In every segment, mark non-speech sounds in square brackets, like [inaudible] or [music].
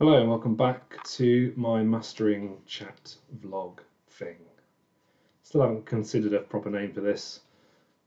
Hello and welcome back to my mastering chat vlog thing. Still haven't considered a proper name for this.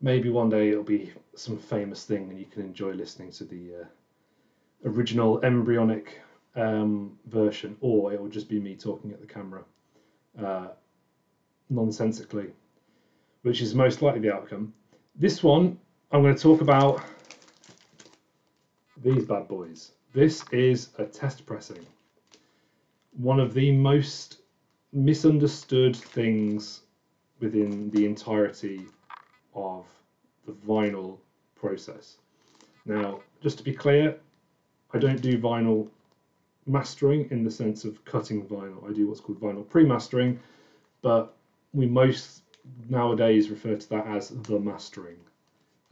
Maybe one day it'll be some famous thing and you can enjoy listening to the uh, original embryonic um, version, or it will just be me talking at the camera uh, nonsensically, which is most likely the outcome. This one, I'm going to talk about these bad boys. This is a test pressing. One of the most misunderstood things within the entirety of the vinyl process. Now, just to be clear, I don't do vinyl mastering in the sense of cutting vinyl. I do what's called vinyl pre-mastering, but we most nowadays refer to that as the mastering.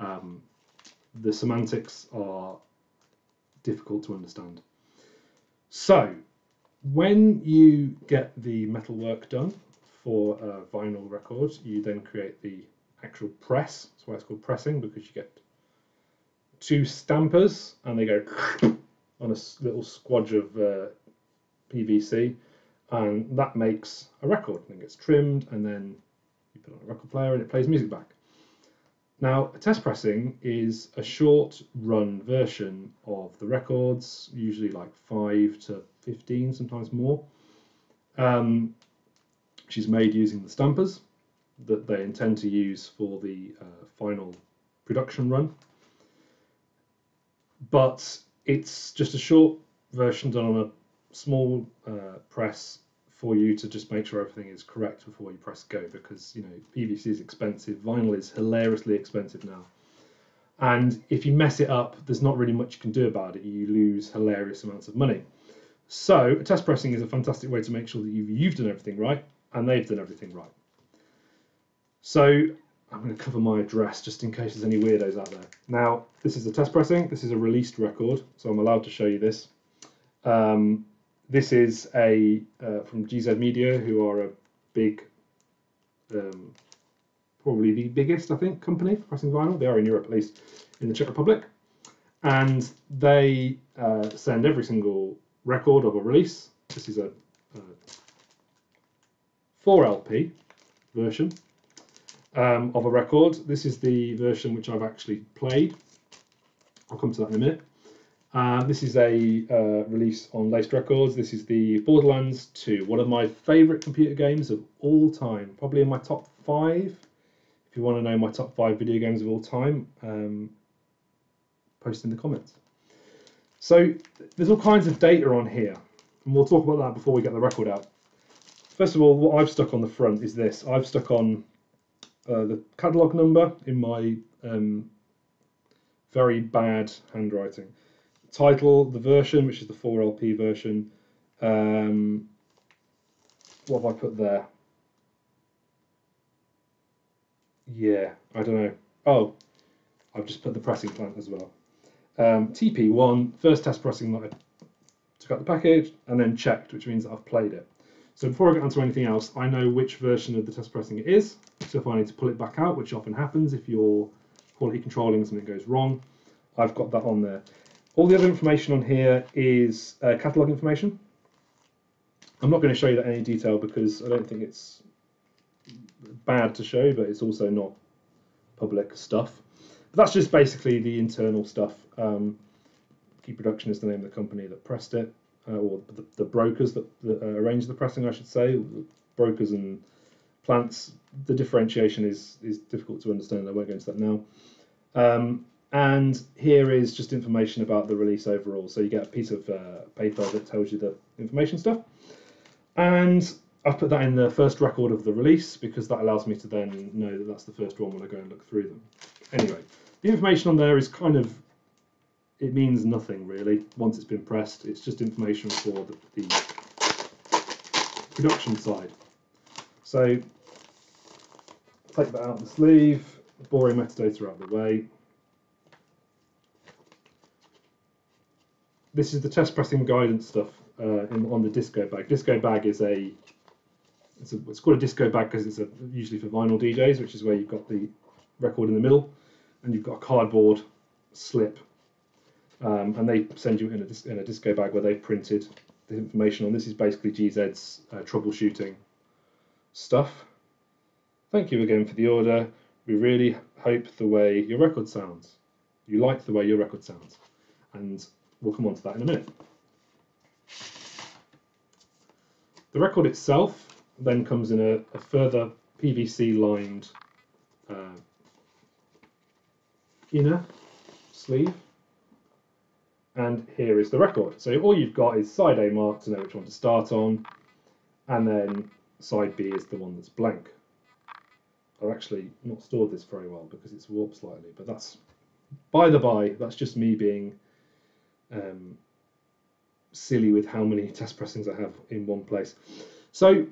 Um, the semantics are difficult to understand. So, when you get the metal work done for a vinyl record, you then create the actual press. That's why it's called pressing because you get two stampers and they go [laughs] on a little squadge of uh, PVC, and that makes a record. And it gets trimmed, and then you put on a record player, and it plays music back. Now, a test pressing is a short run version of the records, usually like 5 to 15, sometimes more, um, is made using the stampers that they intend to use for the uh, final production run. But it's just a short version done on a small uh, press for you to just make sure everything is correct before you press go because you know PVC is expensive, vinyl is hilariously expensive now. And if you mess it up, there's not really much you can do about it. You lose hilarious amounts of money. So test pressing is a fantastic way to make sure that you've, you've done everything right and they've done everything right. So I'm going to cover my address just in case there's any weirdos out there. Now, this is a test pressing. This is a released record, so I'm allowed to show you this. Um, this is a uh, from GZ Media, who are a big, um, probably the biggest, I think, company for pressing vinyl. They are in Europe, at least, in the Czech Republic, and they uh, send every single record of a release. This is a, a 4LP version um, of a record. This is the version which I've actually played. I'll come to that in a minute. Uh, this is a uh, release on Laced Records. This is the Borderlands 2, one of my favourite computer games of all time. Probably in my top five. If you want to know my top five video games of all time, um, post in the comments. So there's all kinds of data on here, and we'll talk about that before we get the record out. First of all, what I've stuck on the front is this. I've stuck on uh, the catalogue number in my um, very bad handwriting title, the version, which is the 4LP version. Um, what have I put there? Yeah, I don't know. Oh, I've just put the pressing plant as well. Um, TP1, first test pressing that I took out the package and then checked, which means that I've played it. So before I get onto anything else, I know which version of the test pressing it is. So if I need to pull it back out, which often happens if you're quality controlling something goes wrong, I've got that on there. All the other information on here is uh, catalogue information. I'm not going to show you that in any detail because I don't think it's bad to show, but it's also not public stuff. But that's just basically the internal stuff. Um, Key Production is the name of the company that pressed it, uh, or the, the, brokers that, that uh, arranged the pressing, I should say. Brokers and plants, the differentiation is, is difficult to understand. I won't go into that now. Um, and here is just information about the release overall. So you get a piece of uh, paper that tells you the information stuff. And I've put that in the first record of the release because that allows me to then know that that's the first one when I go and look through them. Anyway, the information on there is kind of, it means nothing really once it's been pressed. It's just information for the, the production side. So take that out of the sleeve, boring metadata out of the way. This is the test pressing guidance stuff uh, in, on the disco bag. Disco bag is a it's, a, it's called a disco bag because it's a, usually for vinyl DJs, which is where you've got the record in the middle, and you've got a cardboard slip, um, and they send you in a, in a disco bag where they've printed the information on this is basically GZ's uh, troubleshooting stuff. Thank you again for the order. We really hope the way your record sounds. You like the way your record sounds. And we'll come on to that in a minute. The record itself then comes in a, a further PVC lined uh, inner sleeve. And here is the record. So all you've got is side A mark to know which one to start on, and then side B is the one that's blank. I've actually not stored this very well because it's warped slightly, but that's by the by, that's just me being um, silly with how many test pressings I have in one place. So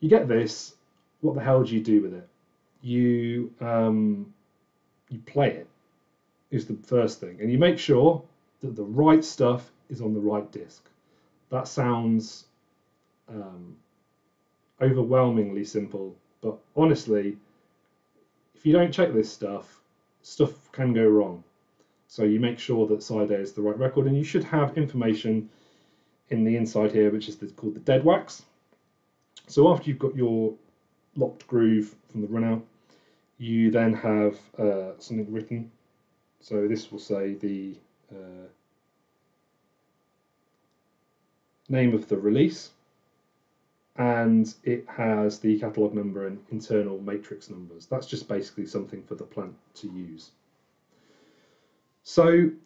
you get this. What the hell do you do with it? You um, you play it is the first thing, and you make sure that the right stuff is on the right disc. That sounds um, overwhelmingly simple, but honestly, if you don't check this stuff, stuff can go wrong. So you make sure that side A is the right record, and you should have information in the inside here, which is called the dead wax. So after you've got your locked groove from the runout, you then have uh, something written. So this will say the uh, name of the release, and it has the catalog number and internal matrix numbers. That's just basically something for the plant to use. So you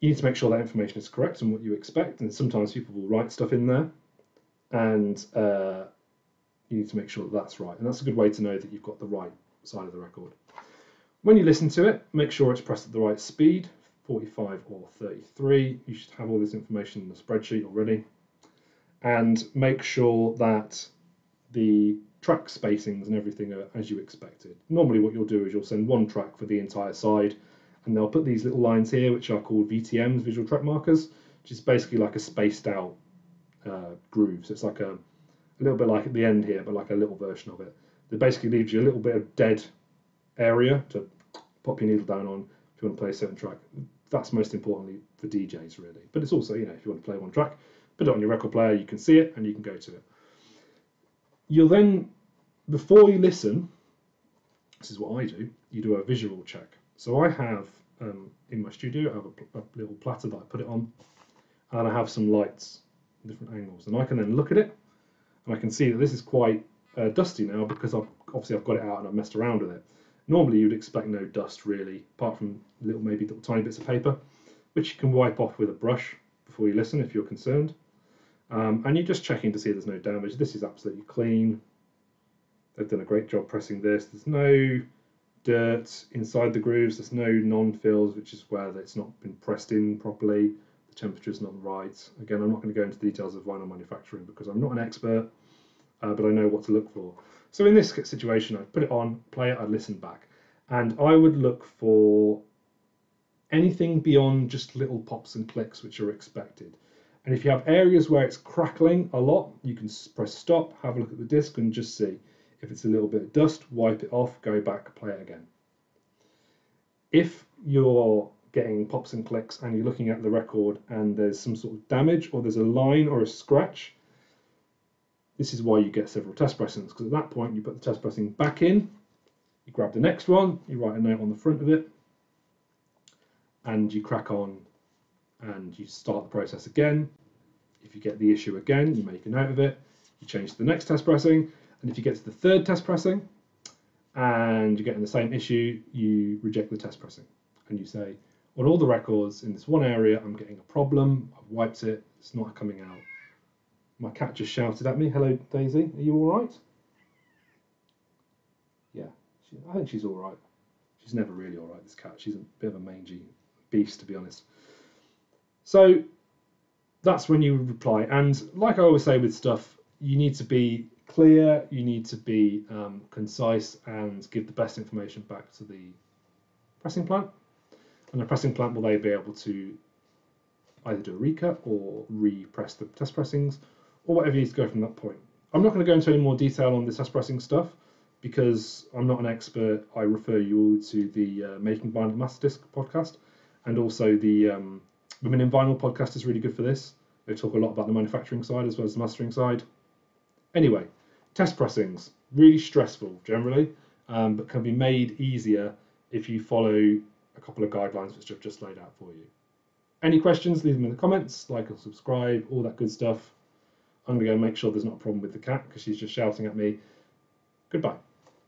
need to make sure that information is correct and what you expect, and sometimes people will write stuff in there, and uh, you need to make sure that that's right. And that's a good way to know that you've got the right side of the record. When you listen to it, make sure it's pressed at the right speed, 45 or 33. You should have all this information in the spreadsheet already and make sure that the track spacings and everything are as you expected. Normally what you'll do is you'll send one track for the entire side and they'll put these little lines here which are called VTMs, visual track markers, which is basically like a spaced out uh, groove. So it's like a, a little bit like at the end here, but like a little version of it. That basically leaves you a little bit of dead area to pop your needle down on if you want to play a certain track. That's most importantly for DJs really. But it's also, you know, if you want to play one track, put it on your record player, you can see it and you can go to it. You'll then, before you listen, this is what I do, you do a visual check. So I have um, in my studio, I have a, a, little platter that I put it on, and I have some lights, different angles, and I can then look at it, and I can see that this is quite uh, dusty now because I've, obviously I've got it out and I've messed around with it. Normally you'd expect no dust really, apart from little maybe little tiny bits of paper, which you can wipe off with a brush before you listen if you're concerned. Um, and you're just checking to see there's no damage. This is absolutely clean. They've done a great job pressing this. There's no dirt inside the grooves. There's no non-fills, which is where it's not been pressed in properly. The temperature is not right. Again, I'm not going to go into details of vinyl manufacturing because I'm not an expert, uh, but I know what to look for. So in this situation, I'd put it on, play it, I'd listen back. And I would look for anything beyond just little pops and clicks which are expected. And if you have areas where it's crackling a lot, you can press stop, have a look at the disc and just see. If it's a little bit of dust, wipe it off, go back, play it again. If you're getting pops and clicks and you're looking at the record and there's some sort of damage or there's a line or a scratch, this is why you get several test pressings because at that point you put the test pressing back in, you grab the next one, you write a note on the front of it, and you crack on and you start the process again. If you get the issue again, you make a note of it, you change to the next test pressing, and if you get to the third test pressing and you're getting the same issue, you reject the test pressing and you say, on all the records in this one area, I'm getting a problem, I've wiped it, it's not coming out. My cat just shouted at me, hello Daisy, are you all right? Yeah, she, I think she's all right. She's never really all right, this cat. She's a bit of a mangy beast, to be honest. So that's when you reply. And like I always say with stuff, you need to be clear, you need to be um, concise and give the best information back to the pressing plant. And the pressing plant will they be able to either do a recut or repress the test pressings or whatever you need to go from that point. I'm not going to go into any more detail on the test pressing stuff because I'm not an expert. I refer you all to the uh, Making Vinyl Master Disc podcast and also the um, Women in Vinyl podcast is really good for this. They talk a lot about the manufacturing side as well as the mastering side. Anyway, test pressings really stressful generally, um, but can be made easier if you follow a couple of guidelines which I've just laid out for you. Any questions, leave them in the comments, like or subscribe, all that good stuff. I'm going to go make sure there's not a problem with the cat because she's just shouting at me. Goodbye.